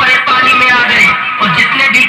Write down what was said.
परे पानी में आ गए और जितने भी